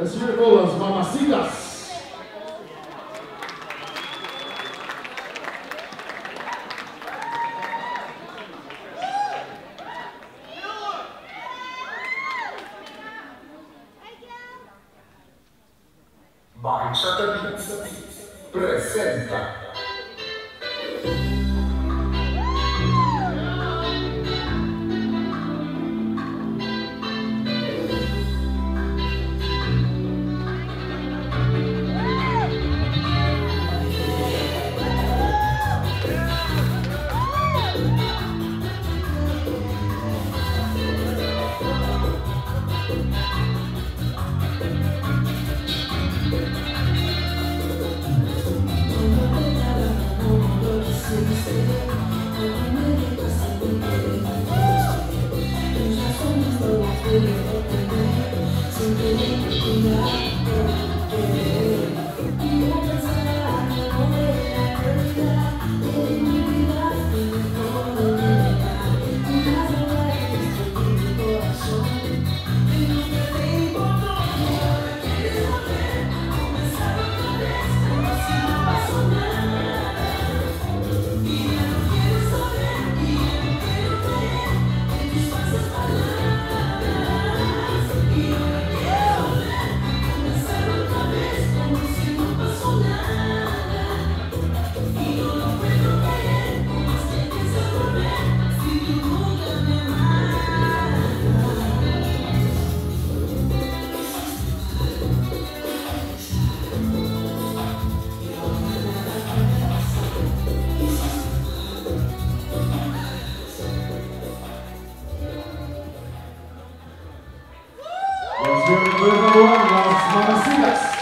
Let's hear it for las mamacitas. Beats presenta Let's hear it for everyone, las mamacitas.